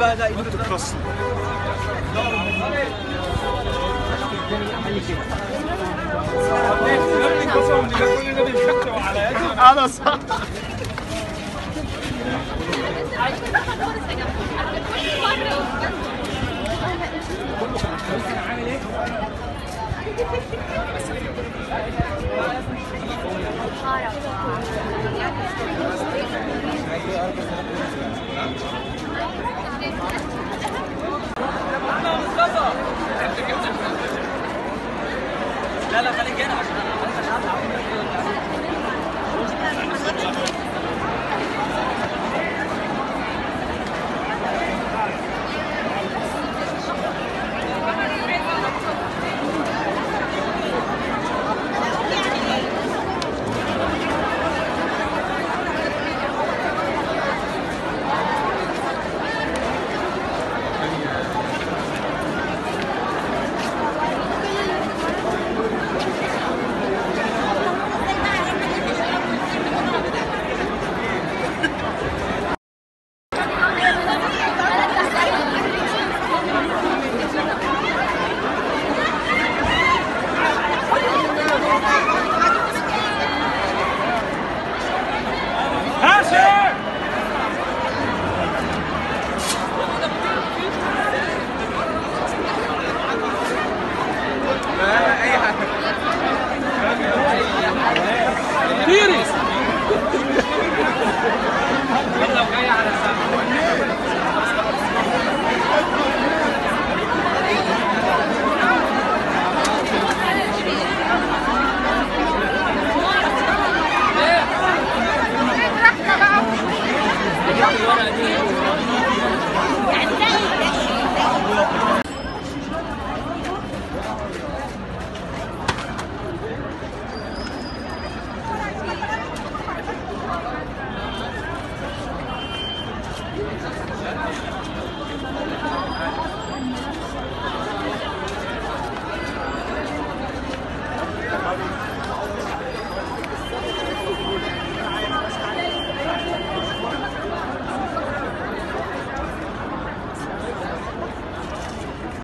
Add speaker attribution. Speaker 1: العباده انه صح Ich würde gerne was machen. Ich würde gerne was machen. Ich würde gerne was machen.